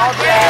Alves!